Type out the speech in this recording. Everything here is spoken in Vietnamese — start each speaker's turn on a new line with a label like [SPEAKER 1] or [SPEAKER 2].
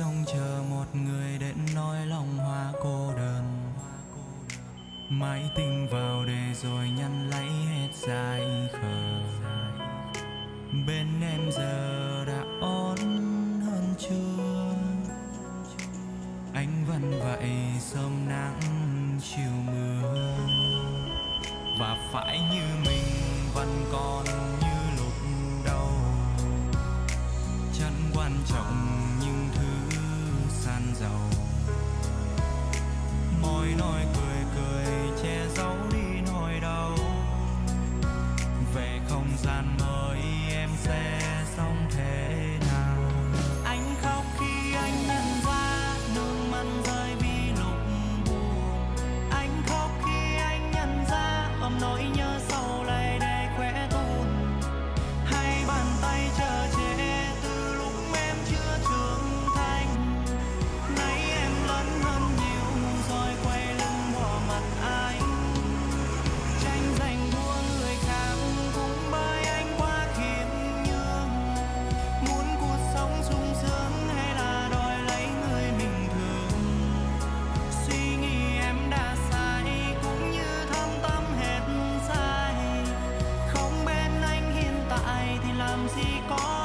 [SPEAKER 1] trông chờ một người đến nói lòng hoa cô đơn. Mãi tình vào để rồi nhăn lấy hết dài khờ. Bên em giờ đã ổn hơn chưa anh vẫn vậy sớm nắng chiều mưa. Và phải như mình vẫn còn như lúc đầu. Chẳng quan trọng giàu. Mỗi nỗi cười cười che giấu đi nỗi đau. Về không gian mơ call.